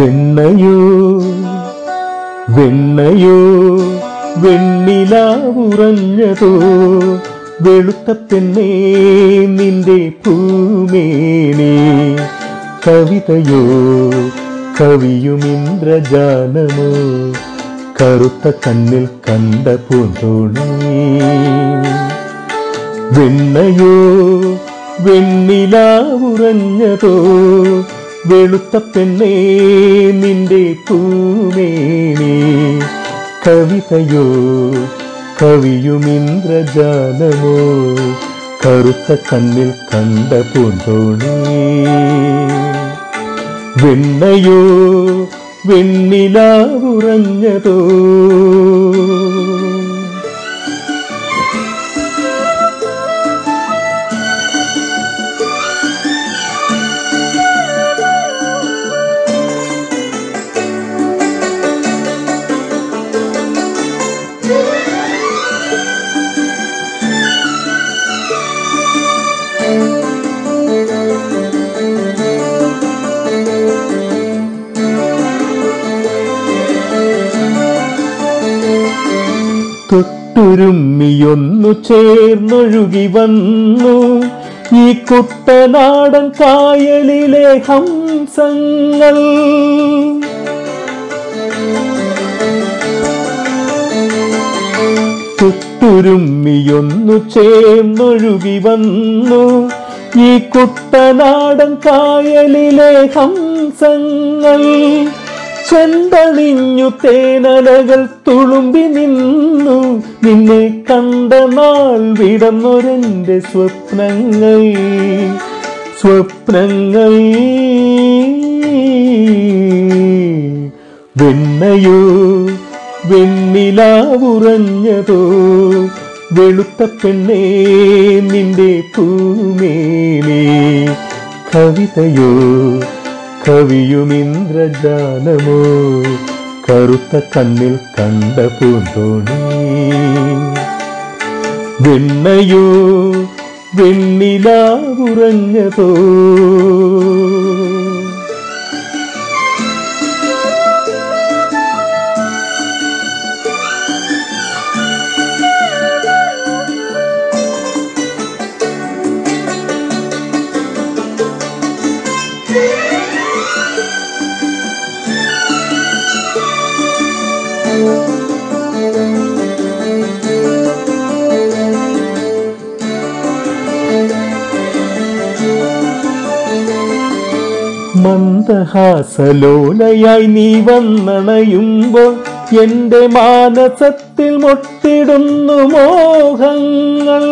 വെണ്ണയോ വെണ്ണയോ വെണ്ണിലാവുറഞ്ഞതോ വെളുത്ത പെണ്ണേ നിന്റെ പൂമേനി. കവിതയോ കവിയും ഇന്ദ്രജാലമോ കറുത്ത കണ്ണിൽ കണ്ട പൂന്തോണി. വെണ്ണയോ വെണ്ണിലാവുറഞ്ഞതോ വെളുത്ത പെണ്ണേ നിന്റെ പൂമേനി കവിതയോ കവിയും ഇന്ദ്രജാലമോ കറുത്ത കണ്ണിൽ കണ്ട പൂന്തോണി. വെണ്ണയോ വെണ്ണിലാവുറഞ്ഞതോ തൊട്ടുരുമ്മിയൊന്നു ചേർന്നൊഴുകി വന്നു. ഈ കുട്ടനാടൻ കായലിലെ ഹംസങ്ങൾ. തൊട്ടുരുമ്മിയൊന്നു ചേർന്നൊഴുകി വന്നു. ഈ കുട്ടനാടൻ കായലിലെ ഹംസങ്ങൾ. ചെണ്ടണിഞ്ഞു തേനലകൾ തുളുമ്പി നിന്നു. നിന്നെ കണ്ട നാൾ വിടന്നൊരെന്റെ സ്വപ്നങ്ങൾ. സ്വപ്നങ്ങൾ. വെണ്ണയോ വെണ്ണിലാവുറഞ്ഞതോ വെളുത്ത പെണ്ണേ നിന്റെ പൂമേനി. കവിതയോ കവിയും ഇന്ദ്രജാലമോ? കറുത്ത കണ്ണിൽ കണ്ട പൂന്തോണി. വെണ്ണയോ? വെണ്ണിലാവുറഞ്ഞതോ മന്ദഹാസലോലയായി നീ വന്നണയുമ്പോൾ എന്റെ മാനസത്തിൽ മൊട്ടിടുന്നു മോഹങ്ങൾ.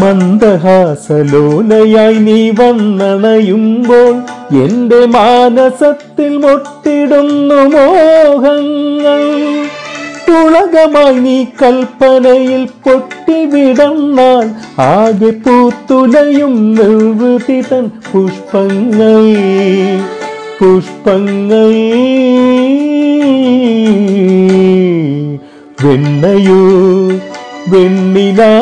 മന്ദഹാസലോലയായി നീ വന്നണയുമ്പോൾ എന്റെ മാനസത്തിൽ മൊട്ടിടുന്നു മോഹങ്ങൾ. ഉളകമായി നീ കൽപ്പനയിൽ പൊട്ടിവിടന്നാൽ ആകെ പൂത്തുലയും നിർവൃതിതൻ പുഷ്പങ്ങൾ. പുഷ്പങ്ങൾ. വെണ്ണയോ? വെണ്ണിലാവുറഞ്ഞതോ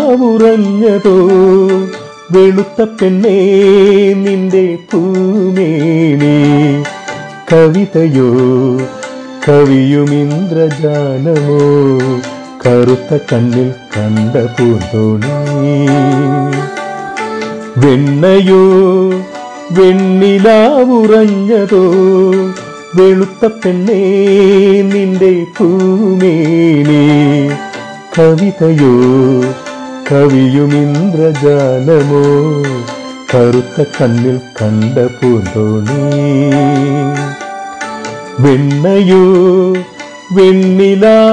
വെളുത്ത പെണ്ണേ നിന്റെ പൂമേനി. കവിതയോ? കവിയും ഇന്ദ്രജാലമോ കറുത്ത കണ്ണിൽ കണ്ട പൂന്തോണി. വെണ്ണയോ? വെണ്ണിലാവുറഞ്ഞതോ വെളുത്ത പെണ്ണേ നിന്റെ പൂമേനി. കവിതയോ? കവിയും ഇന്ദ്രജാലമോ കറുത്ത കണ്ണിൽ കണ്ട പൂന്തോണി. വെണ്ണയോ വെണ്ണിലാവുറഞ്ഞതോ